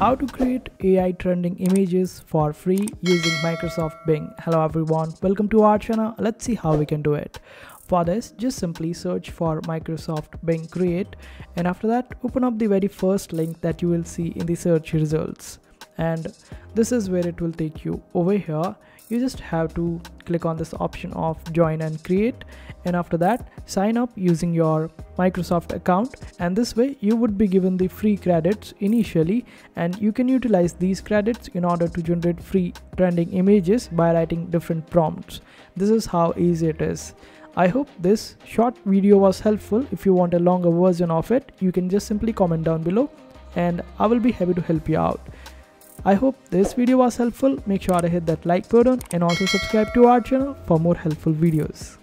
how to create AI trending images for free using Microsoft Bing. Hello everyone, welcome to our channel. Let's see how we can do it. For this, just simply search for Microsoft Bing Create and after that open up the very first link that you will see in the search results. And this is where it will take you over here you just have to click on this option of join and create and after that sign up using your Microsoft account and this way you would be given the free credits initially and you can utilize these credits in order to generate free trending images by writing different prompts. This is how easy it is. I hope this short video was helpful. If you want a longer version of it, you can just simply comment down below and I will be happy to help you out. I hope this video was helpful. Make sure to hit that like button and also subscribe to our channel for more helpful videos.